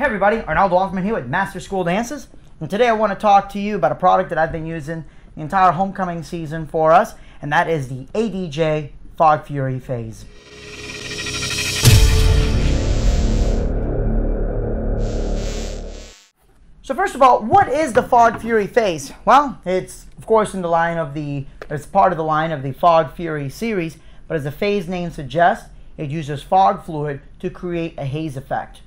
Hey everybody, Arnaldo Hoffman here with Master School Dances. And today I want to talk to you about a product that I've been using the entire homecoming season for us, and that is the ADJ Fog Fury Faze. So first of all, what is the Fog Fury Faze? Well, it's of course in the line of the, it's part of the line of the Fog Fury series, but as the Faze name suggests, it uses fog fluid to create a haze effect.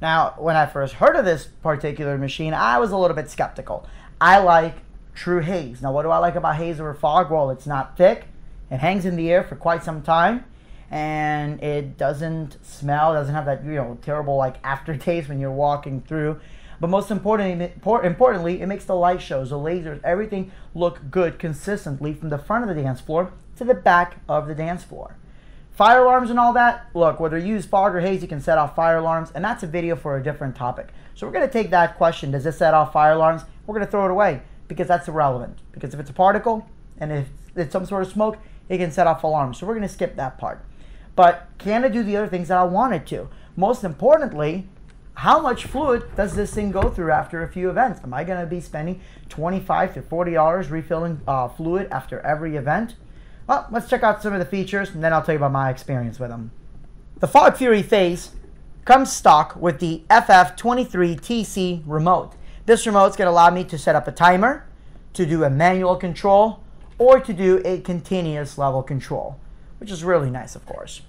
Now, when I first heard of this particular machine, I was a little bit skeptical. I like true haze. Now, what do I like about haze over fog? Well, it's not thick. It hangs in the air for quite some time, and it doesn't smell. Doesn't have that you know terrible like aftertaste when you're walking through. But most importantly, importantly, it makes the light shows, the lasers, everything look good consistently from the front of the dance floor to the back of the dance floor. Fire alarms and all that, look, whether you use fog or haze, you can set off fire alarms, and that's a video for a different topic. So we're going to take that question, does this set off fire alarms? We're going to throw it away because that's irrelevant. Because if it's a particle and if it's some sort of smoke, it can set off alarms. So we're going to skip that part. But can it do the other things that I wanted to? Most importantly, how much fluid does this thing go through after a few events? Am I going to be spending 25 to 40 hours refilling uh, fluid after every event? Well, let's check out some of the features and then I'll tell you about my experience with them. The Fog Fury Faze comes stock with the FF23TC remote. This remote is going to allow me to set up a timer, to do a manual control, or to do a continuous level control, which is really nice, of course.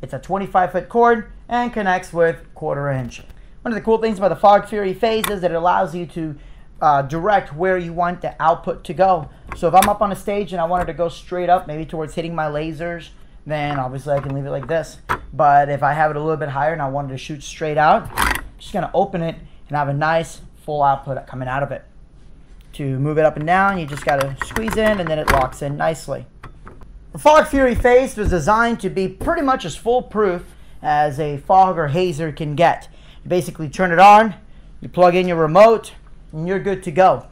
It's a 25 foot cord and connects with quarter inch. One of the cool things about the Fog Fury Faze is that it allows you to uh, direct where you want the output to go. So if I'm up on a stage and I wanted to go straight up, maybe towards hitting my lasers, then obviously I can leave it like this. But if I have it a little bit higher and I wanted to shoot straight out, I'm just gonna open it and have a nice full output coming out of it. To move it up and down, you just gotta squeeze in and then it locks in nicely. The Fog Fury Faze was designed to be pretty much as foolproof as a fog or hazer can get. You basically turn it on, you plug in your remote, and you're good to go.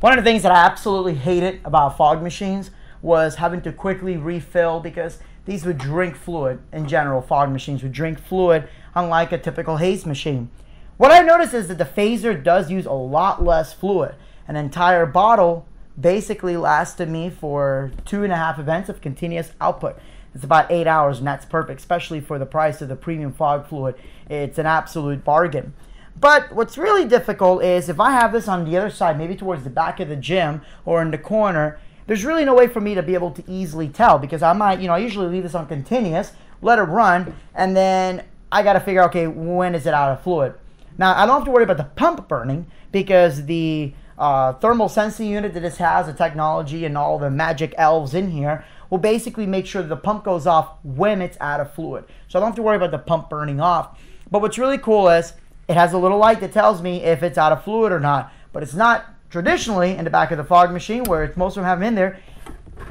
One of the things that I absolutely hated about fog machines was having to quickly refill because these would drink fluid in general. Fog machines would drink fluid, unlike a typical haze machine. What I noticed is that the phaser does use a lot less fluid. An entire bottle basically lasted me for two and a half events of continuous output. It's about eight hours, and that's perfect, especially for the price of the premium fog fluid. It's an absolute bargain. But what's really difficult is if I have this on the other side, maybe towards the back of the gym or in the corner, there's really no way for me to be able to easily tell because I might, you know, I usually leave this on continuous, let it run, and then I got to figure, okay, when is it out of fluid? Now, I don't have to worry about the pump burning because the uh, thermal sensing unit that this has, the technology and all the magic elves in here, will basically make sure the pump goes off when it's out of fluid. So I don't have to worry about the pump burning off. But what's really cool is it has a little light that tells me if it's out of fluid or not. But it's not traditionally in the back of the fog machine where it's, most of them have them in there.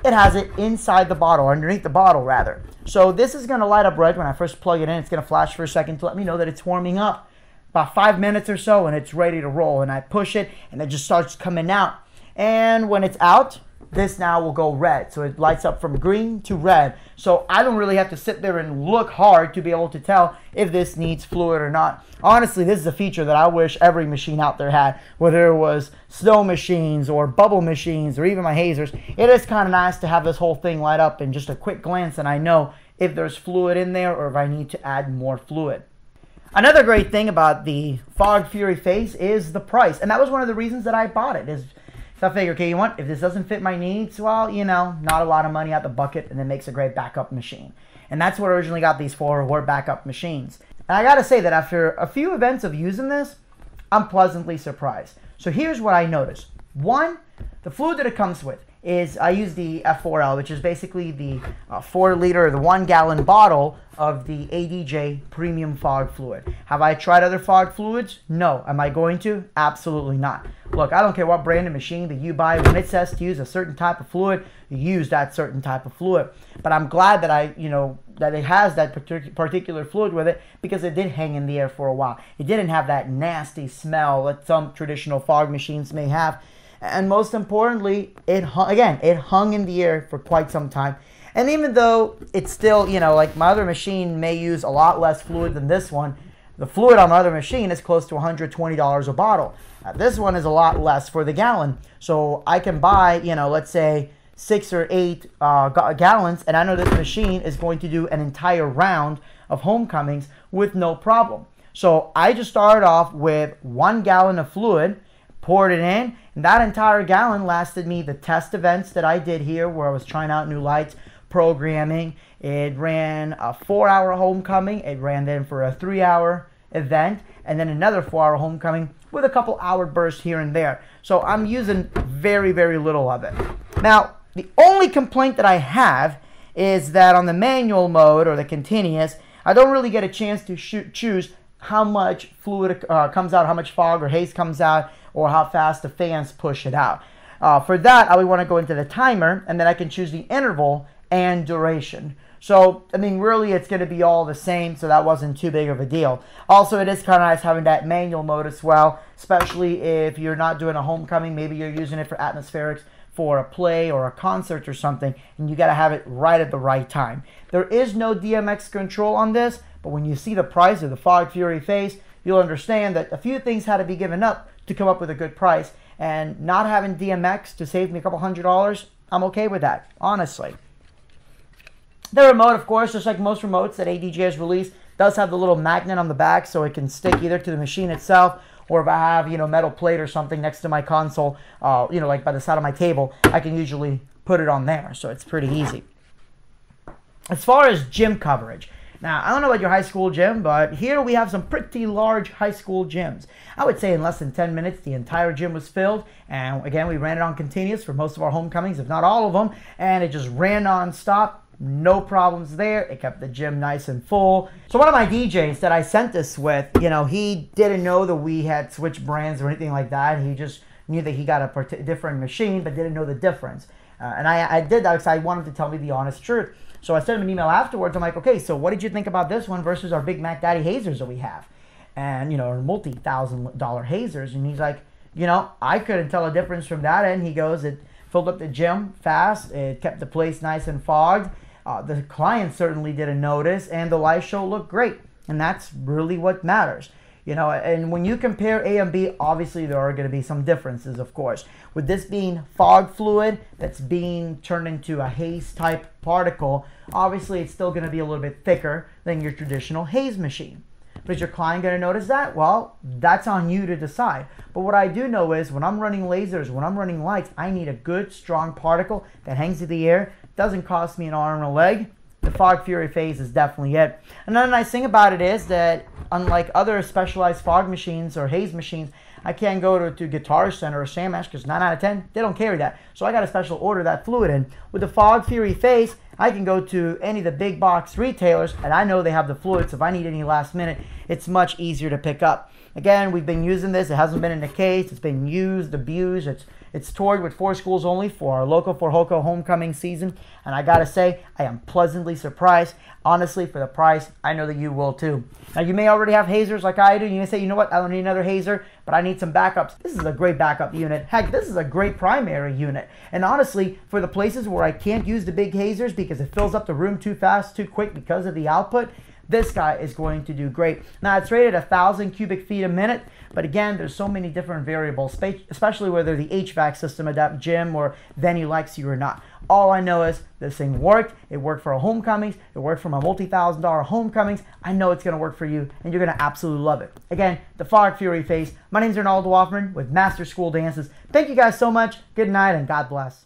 It has it inside the bottle, underneath the bottle rather. So this is going to light up red when I first plug it in. It's going to flash for a second to let me know that it's warming up. About five minutes or so and it's ready to roll. And I push it and it just starts coming out. And when it's out, this now will go red. So it lights up from green to red. So I don't really have to sit there and look hard to be able to tell if this needs fluid or not. Honestly, this is a feature that I wish every machine out there had, whether it was snow machines or bubble machines or even my hazers. It is kind of nice to have this whole thing light up in just a quick glance and I know if there's fluid in there or if I need to add more fluid. Another great thing about the Fog Fury Faze is the price. And that was one of the reasons that I bought it. Is so I figure, okay, you want if this doesn't fit my needs, well, you know, not a lot of money out the bucket, and it makes a great backup machine. And that's what originally got these for were backup machines. And I gotta say that after a few events of using this, I'm pleasantly surprised. So here's what I noticed. One, the fluid that it comes with is I use the F4L, which is basically the uh, four liter, the one gallon bottle of the ADJ premium fog fluid. Have I tried other fog fluids? No. Am I going to? Absolutely not. Look, I don't care what brand of machine that you buy. When it says to use a certain type of fluid, you use that certain type of fluid. But I'm glad that I, you know, that it has that particular fluid with it because it did hang in the air for a while. It didn't have that nasty smell that some traditional fog machines may have and most importantly, it hung, again, it hung in the air for quite some time. And even though it's still, you know, like my other machine may use a lot less fluid than this one, The fluid on the other machine is close to $120 a bottle. Now, this one is a lot less for the gallon. So I can buy, you know, let's say six or eight uh, gallons, and I know this machine is going to do an entire round of homecomings with no problem. So I just started off with one gallon of fluid, poured it in, and that entire gallon lasted me the test events that I did here where I was trying out new lights, programming. It ran a four hour homecoming, it ran then for a three hour event, and then another four hour homecoming with a couple hour bursts here and there. So I'm using very, very little of it. Now, the only complaint that I have is that on the manual mode or the continuous, I don't really get a chance to shoot, choose how much fluid uh, comes out, how much fog or haze comes out, or how fast the fans push it out. Uh, for that, I would want to go into the timer, and then I can choose the interval and duration. So, I mean, really, it's going to be all the same, so that wasn't too big of a deal. Also, it is kind of nice having that manual mode as well, especially if you're not doing a homecoming. Maybe you're using it for atmospherics for a play or a concert or something, and you got to have it right at the right time. There is no DMX control on this, but when you see the price of the Fog Fury Faze, you'll understand that a few things had to be given up to come up with a good price. And not having DMX to save me a couple hundred dollars, I'm okay with that, honestly. The remote, of course, just like most remotes that ADJ has released, does have the little magnet on the back so it can stick either to the machine itself or if I have, you know, metal plate or something next to my console, uh, you know, like by the side of my table, I can usually put it on there. So it's pretty easy. As far as gym coverage, now, I don't know about your high school gym, but here we have some pretty large high school gyms. I would say in less than 10 minutes, the entire gym was filled. And again, we ran it on continuous for most of our homecomings, if not all of them. And it just ran non-stop. No problems there. It kept the gym nice and full. So one of my DJs that I sent this with, you know, he didn't know that we had switched brands or anything like that. He just knew that he got a different machine, but didn't know the difference. Uh, and I, I did that because I wanted to tell me the honest truth. So I sent him an email afterwards. I'm like, okay, so what did you think about this one versus our Big Mac Daddy hazers that we have? And, you know, multi thousand dollar hazers. And he's like, you know, I couldn't tell a difference from that. And he goes, it filled up the gym fast, it kept the place nice and fogged. Uh, the client certainly didn't notice, and the live show looked great. And that's really what matters. You know, and when you compare A and B, obviously there are going to be some differences, of course. With this being fog fluid that's being turned into a haze type particle, obviously it's still going to be a little bit thicker than your traditional haze machine. But is your client going to notice that? Well, that's on you to decide. But what I do know is when I'm running lasers, when I'm running lights, I need a good, strong particle that hangs in the air, doesn't cost me an arm and a leg. The Fog Fury Faze is definitely it. Another nice thing about it is that unlike other specialized fog machines or haze machines, I can't go to, to Guitar Center or Sam because 9 out of 10, they don't carry that. So I got a special order that fluid in. With the Fog Fury Faze, I can go to any of the big box retailers and I know they have the fluid. So if I need any last minute, it's much easier to pick up. Again, we've been using this. It hasn't been in a case. It's been used, abused. It's it's toured with four schools only for our local for Hoco homecoming season. And I gotta say, I am pleasantly surprised. Honestly, for the price, I know that you will too. Now, you may already have hazers like I do. You may say, you know what, I don't need another hazer, but I need some backups. This is a great backup unit. Heck, this is a great primary unit. And honestly, for the places where I can't use the big hazers because it fills up the room too fast, too quick because of the output, this guy is going to do great. Now it's rated a thousand cubic feet a minute, but again, there's so many different variables, especially whether the HVAC system adapt gym or venue likes you or not. All I know is this thing worked. It worked for a homecomings. It worked for my multi-thousand dollar homecomings. I know it's going to work for you, and you're going to absolutely love it. Again, the Fog Fury Faze. My name is Arnaldo Hoffman with Master School Dances. Thank you guys so much. Good night, and God bless.